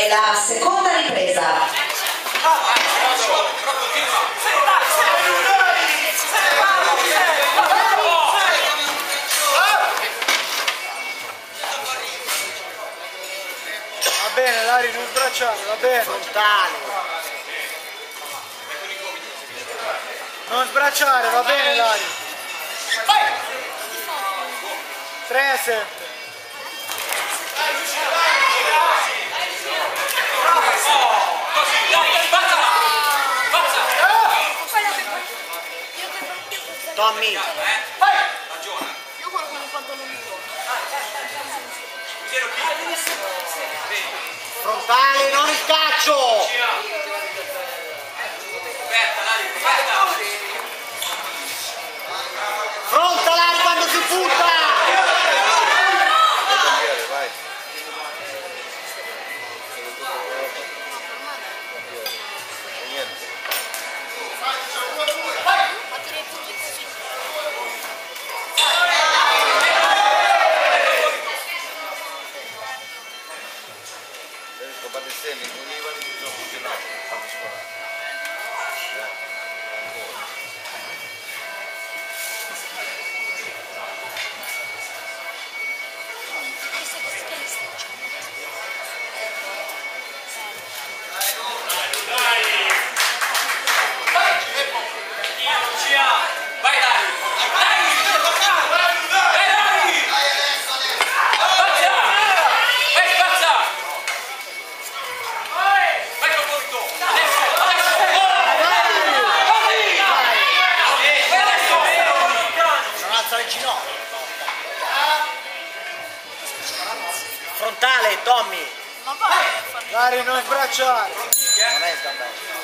è la seconda ripresa. Va bene, Lari, non sbracciare, va bene. Frontale. Non sbracciare, va bene, Lari. 3 7. Tommy. Io quello con i pantaloni corti. Frontale, non il calcio. Frontale, Tommy. Ma vai Lari, non sbracciare. Non è sgambato.